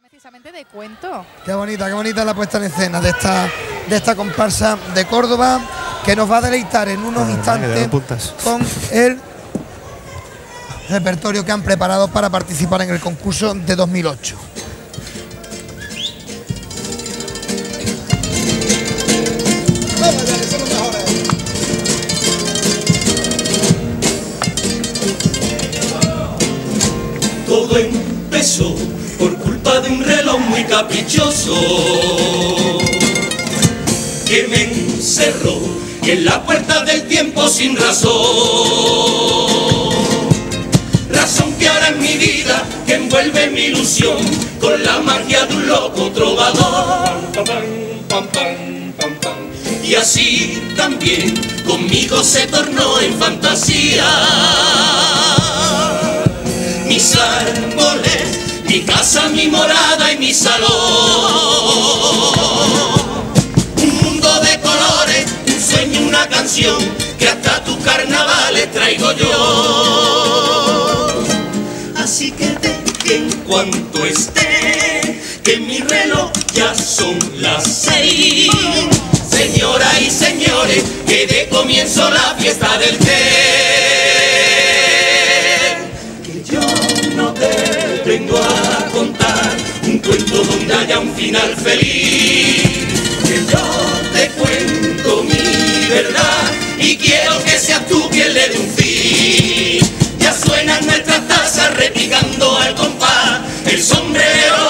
Precisamente de cuento. Qué bonita, qué bonita la puesta en escena de esta, de esta comparsa de Córdoba que nos va a deleitar en unos instantes con el repertorio que han preparado para participar en el concurso de 2008. Caprichoso que me encerró en la puerta del tiempo sin razón. Razón que ahora en mi vida que envuelve mi ilusión con la magia de un loco trovador. Y así también conmigo se tornó en fantasía. Mis árboles mi casa, mi morada y mi salón. Un mundo de colores, un sueño, una canción, que hasta tus carnavales traigo yo. Así que que en cuanto esté, que mi reloj ya son las seis. Señoras y señores, que de comienzo la fiesta del té. Donde haya un final feliz. Que yo te cuento mi verdad y quiero que seas tú quien le dé un fin. Ya suenan nuestras tazas repicando al compás, el sombrero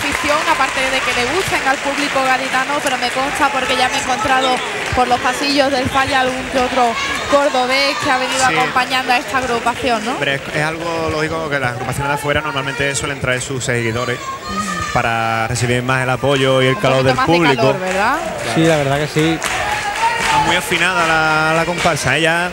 afición, aparte de que le gusten al público gaditano, pero me consta porque ya me he encontrado por los pasillos del falla algún que otro cordobés que ha venido acompañando a esta agrupación, ¿no? es, algo lógico que las agrupaciones de afuera normalmente suelen traer sus seguidores para recibir más el apoyo y el calor del público. Sí, la verdad que sí. muy afinada la, la comparsa, ella ¿eh?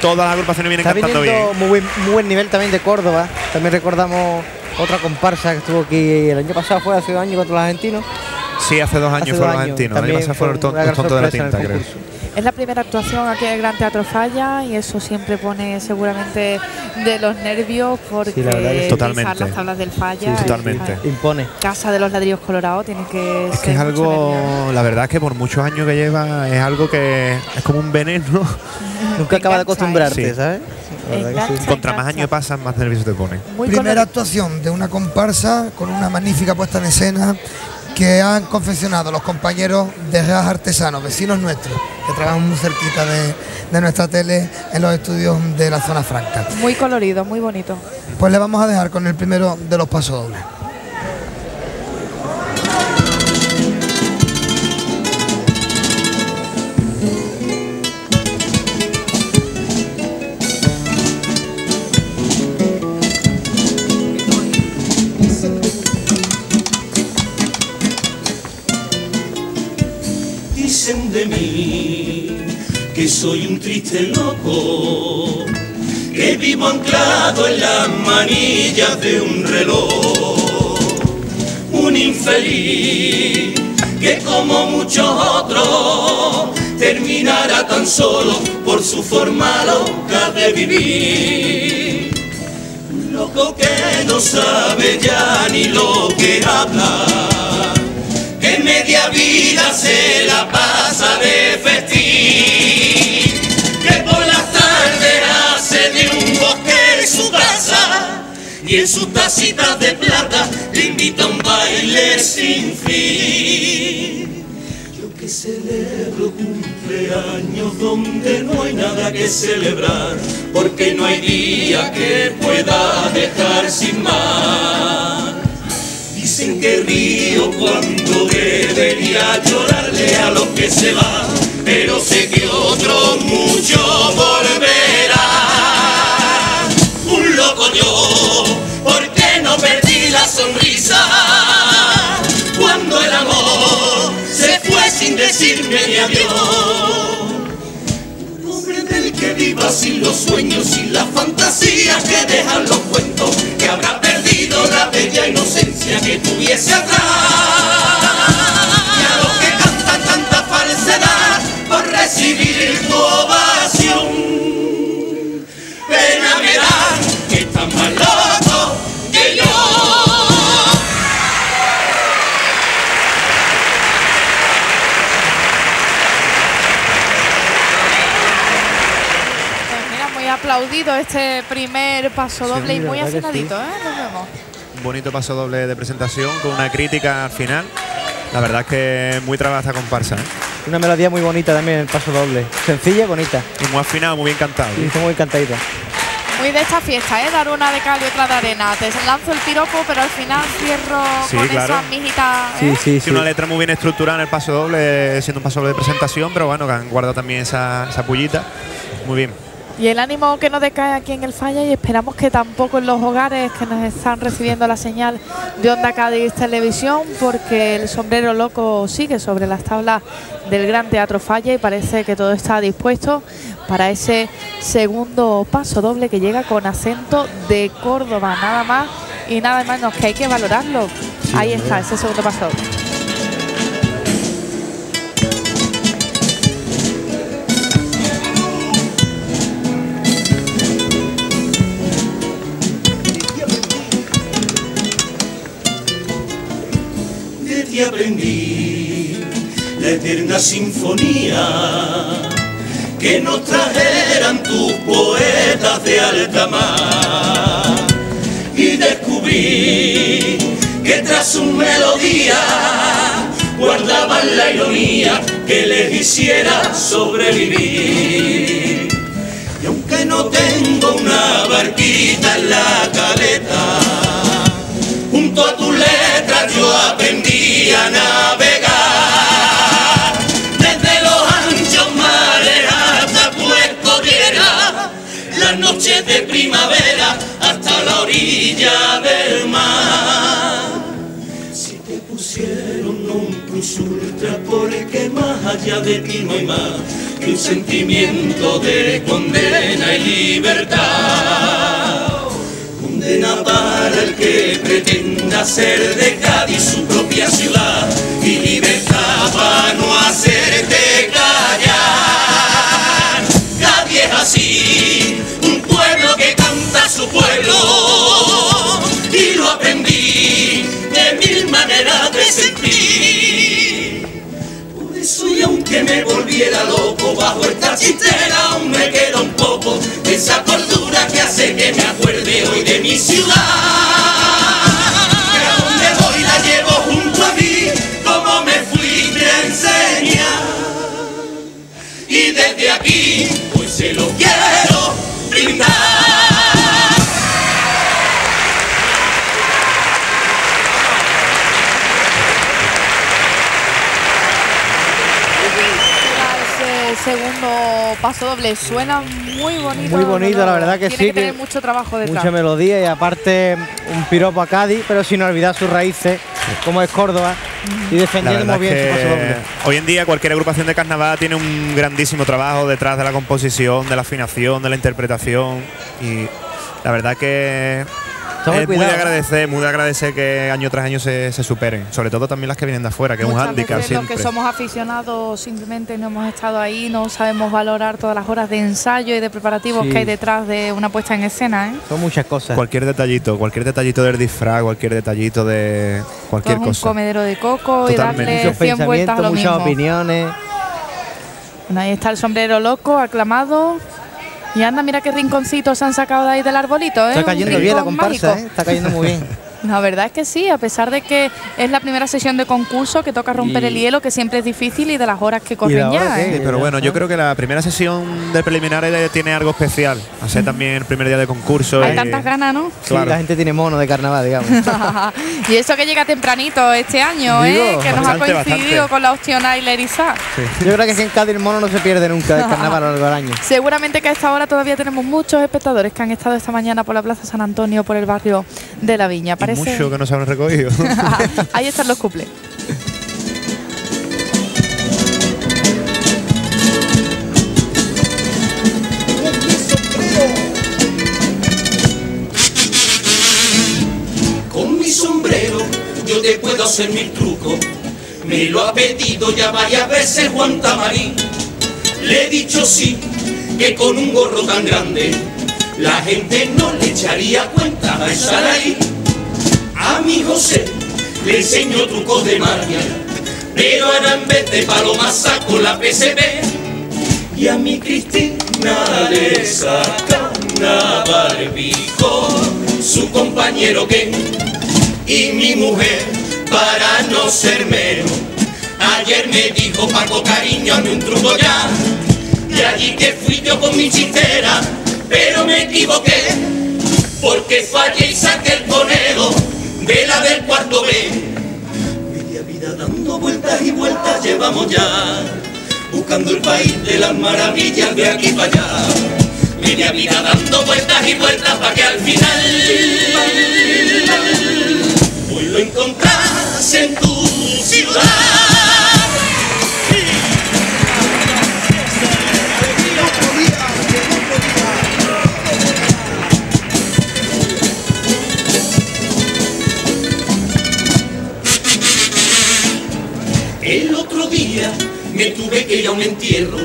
todas las agrupaciones vienen cantando bien. Muy muy buen nivel también de Córdoba. También recordamos otra comparsa que estuvo aquí el año pasado, fue hace dos años contra los argentinos. Sí, hace dos años fue los argentinos. El año pasado fue el tonto de la tinta, creo. Es la primera actuación aquí en el Gran Teatro Falla y eso siempre pone seguramente de los nervios porque sí, totalmente. las tablas del Falla totalmente. impone. Casa de los ladrillos colorados tiene que Es que es algo, la verdad es que por muchos años que lleva es algo que es como un veneno. Nunca acaba de acostumbrarte, ¿sabes? Contra más años pasan, más nervioso te pone. Primera actuación de una comparsa con una magnífica puesta en escena que han confeccionado los compañeros de Reas Artesanos, vecinos nuestros, que trabajan muy cerquita de, de, nuestra tele en los estudios de la zona franca. Muy colorido, muy bonito. Pues le vamos a dejar con el primero de los pasos soy un triste loco, que vivo anclado en las manillas de un reloj, un infeliz que como muchos otros terminará tan solo por su forma loca de vivir. Un loco que no sabe ya ni lo que habla que media vida se la pasa de festín, en sus tacitas de plata le invita a un baile sin fin. Yo que celebro cumpleaños donde no hay nada que celebrar, porque no hay día que pueda dejar sin más Dicen que río cuando debería llorarle a los que se van, pero sé que otro mucho decirme ni adiós. Un hombre del que viva sin los sueños, sin las fantasías que dejan los cuentos, que habrá perdido la bella inocencia que tuviese atrás. Y a los que cantan tanta falsedad por recibir tu ovación, pena me dan este primer paso doble y la muy afinadito, ¿eh? Nos vemos. Un bonito paso doble de presentación con una crítica al final. La verdad es que muy trabajada esta comparsa. ¿eh? Una melodía muy bonita también, el paso doble. Sencilla y bonita. Y muy afinado, muy bien cantado. Y está muy cantadita. Muy de esta fiesta, ¿eh? Dar una de cal y otra de arena. Te lanzo el piropo, pero al final cierro Sí, con claro. esas mijitas. Sí, ¿eh? sí, Sí, sí. una letra muy bien estructurada en el paso doble, siendo un paso doble de presentación, pero bueno, que han guardado también esa, esa pullita. Muy bien. Y el ánimo que no decae aquí en el falla y esperamos que tampoco en los hogares que nos están recibiendo la señal de Onda Cádiz Televisión porque el sombrero loco sigue sobre las tablas del Gran Teatro Falla y parece que todo está dispuesto para ese segundo paso doble que llega con acento de Córdoba, nada más y nada menos que hay que valorarlo. Ahí está, ese segundo paso doble. Aprendí la eterna sinfonía que nos trajeran tus poetas de alta mar. Y descubrí que tras su melodía guardaban la ironía que les hiciera sobrevivir. Y aunque no tengo una barquita en la caleta de ti no hay más Que un sentimiento de condena y libertad. Condena para el que pretenda ser de Cádiz su propia ciudad y libertad para aunque me volviera loco bajo esta chistera aún me queda un poco de esa cordura que hace que me acuerde hoy de mi ciudad. Que a donde voy la llevo junto a mí como me fuiste a enseñar. Y desde aquí pues se lo quiero brindar. Paso doble suena muy bonito. Muy bonito, la verdad que Tiene sí, Que tener mucho trabajo detrás. Mucha melodía y aparte un piropo a Cádiz, pero sin olvidar sus raíces, como es Córdoba, y defendiendo muy es bien su paso doble. hoy en día cualquier agrupación de carnaval tiene un grandísimo trabajo detrás de la composición, de la afinación, de la interpretación y la verdad que es muy de agradecer, muy de agradecer que año tras año se, se superen, sobre todo también las que vienen de afuera, que es un Muchas hándicap veces los siempre. que somos aficionados simplemente no hemos estado ahí, no sabemos valorar todas las horas de ensayo y de preparativos Sí. que hay detrás de una puesta en escena. ¿eh? Son muchas cosas. Cualquier detallito, cualquier detallito del disfraz, cualquier detallito de cualquier Pues un cosa. comedero de coco y Totalmente. darle muchos 100 vueltas a lo muchas mismo. opiniones. Bueno, ahí está el sombrero loco, aclamado. Y anda, mira qué rinconcito se han sacado de ahí del arbolito, ¿eh? Está cayendo bien la comparsa. ¿eh? está cayendo muy bien. La verdad es que sí, a pesar de que es la primera sesión de concurso que toca romper Y- el hielo, que siempre es difícil y de las horas que corren hora ya. que- ¿eh? Pero bueno, yo creo que la primera sesión de preliminares tiene algo especial. Hacer también el primer día de concurso. Hay y- tantas ganas, ¿no? Sí, Claro. la gente tiene mono de carnaval, digamos. y eso que llega tempranito este año, ¿eh? Que nos ha coincidido bastante. con la opción Izá. Yo creo que es que en Cádiz el mono no se pierde nunca del carnaval a lo largo del año. Seguramente que a esta hora todavía tenemos muchos espectadores que han estado esta mañana por la Plaza San Antonio, por el barrio de la Viña. Mucho que no se han recogido. Ahí están los cuples. Con mi sombrero yo te puedo hacer mil trucos. Me lo ha pedido ya varias veces Juan Tamarín. Le he dicho sí, que con un gorro tan grande la gente no le echaría cuenta a esa nariz. A mi José le enseño trucos de magia, pero ahora en vez de paloma saco la PCB. Y a mi Cristina le saca una barbijo, su compañero que y mi mujer para no ser menos. Ayer me dijo Paco cariño, hazme un truco ya. Y allí que fui yo con mi chistera, pero me equivoqué, porque fallé y saqué el conejo de la del cuarto B. Media vida dando vueltas y vueltas llevamos ya, buscando el país de las maravillas de aquí para allá. Media vida dando vueltas y vueltas para que al final hoy lo encontrás en tu ciudad. Me tuve que ir a un entierro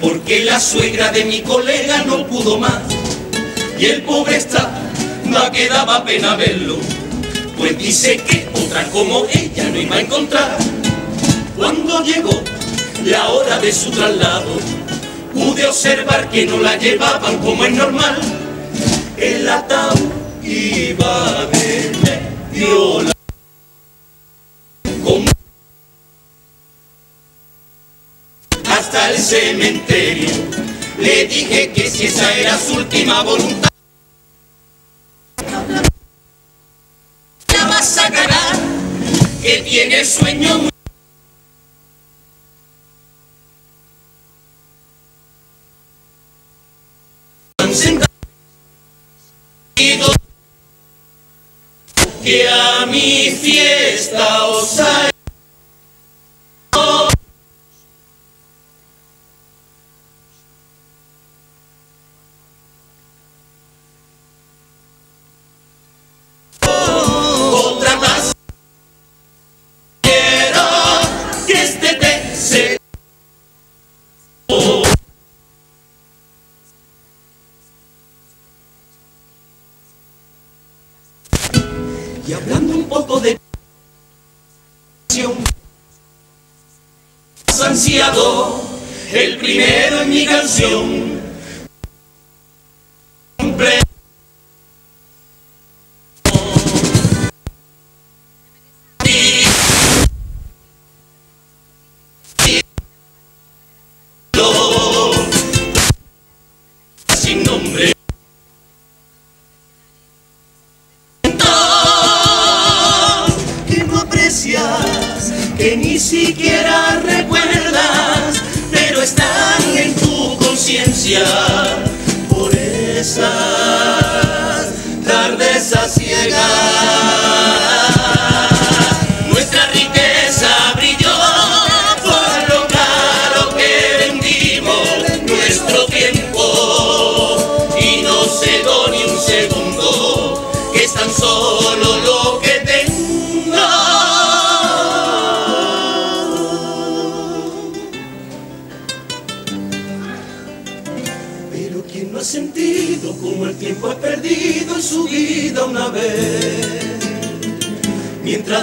porque la suegra de mi colega no pudo más y el pobre está, no quedaba pena verlo, pues dice que otra como ella no iba a encontrar. Cuando llegó la hora de su traslado, pude observar que no la llevaban como es normal. El ataúd iba de medio la- como hasta el cementerio. Le dije que si esa era su última voluntad, la vas a ganar, que tiene sueño muy que a mi fiesta os el primero en mi canción. Sin nombre.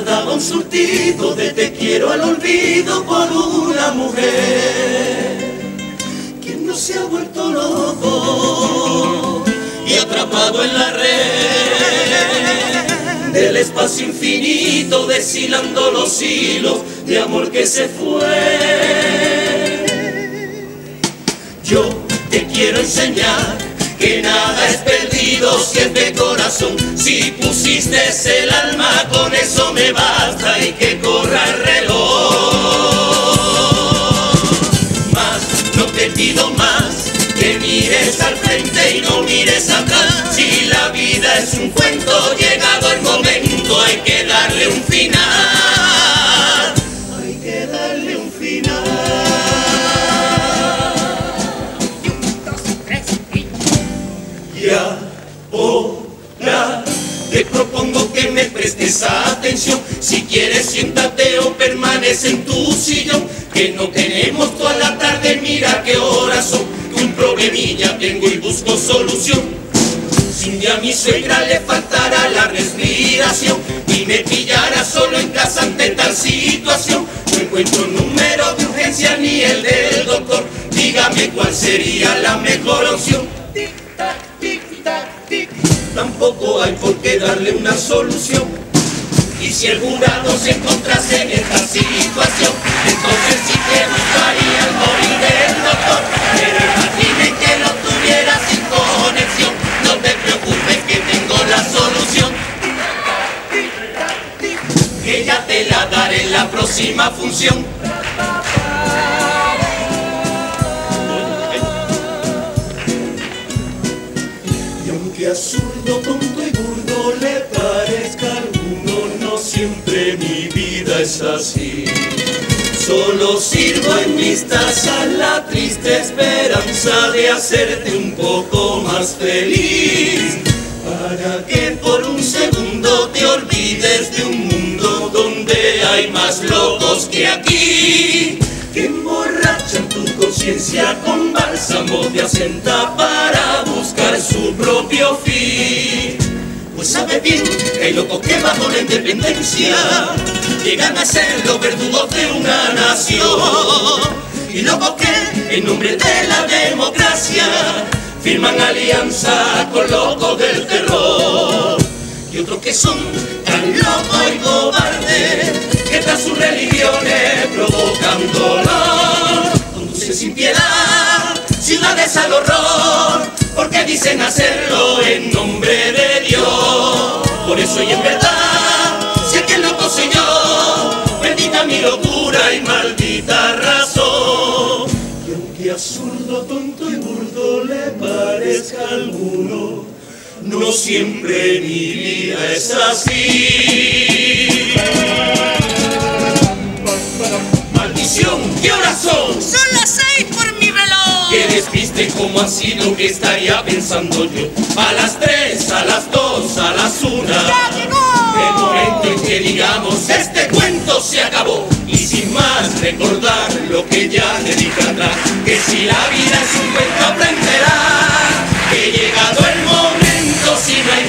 Mientras daba un surtido de te quiero al olvido por una mujer. Quien no se ha vuelto loco y atrapado en la red del espacio infinito, deshilando los hilos de amor que se fue. Yo te quiero enseñar que nada es perdido si es de corazón. Si pusiste el alma, con eso me basta y que corra el reloj. Más, no te pido más, que mires al frente y no mires atrás. Si la vida es un cuento, llegado el momento, hay que darle un o permanece en tu sillón, que no tenemos toda la tarde, mira qué horas son, que un problemilla tengo y busco solución. Si un día a mi suegra le faltara la respiración y me pillara solo en casa ante tal situación, no encuentro número de urgencia ni el del doctor, dígame cuál sería la mejor opción. Tic, tac, tic, tac, tic. Tampoco hay por qué darle una solución. Y si el jurado se encontrase en esta situación, entonces sí que buscaría el móvil del doctor. Pero imaginen que lo tuviera sin conexión. No te preocupes que tengo la solución. Que ya te la daré en la próxima función. Y aunque absurdo, tonto así. Solo sirvo en mis tazas la triste esperanza de hacerte un poco más feliz. Para que por un segundo te olvides de un mundo donde hay más locos que aquí. Que emborrachan tu conciencia con bálsamo de asenta para buscar su propio fin. Pues sabe bien que hay locos que bajo la independencia llegan a ser los verdugos de una nación. Y locos que en nombre de la democracia firman alianza con locos del terror. Y otros que son tan locos y cobardes que tras sus religiones provocan dolor. Conducen sin piedad ciudades al horror porque dicen hacerlo en nombre de Dios. Por eso y en verdad, sé que loco soy yo, bendita mi locura y maldita razón. Y aunque absurdo, tonto y burdo le parezca alguno, no siempre mi vida es así. Maldición, ¿qué horas son? Que despiste como ha sido que estaría pensando yo A las tres, a las dos, a las una. ¡Ya llegó! El momento en que digamos este cuento se acabó Y sin más recordar lo que ya le dije atrás Que si la vida es un cuento aprenderá Que llegado el momento si no hay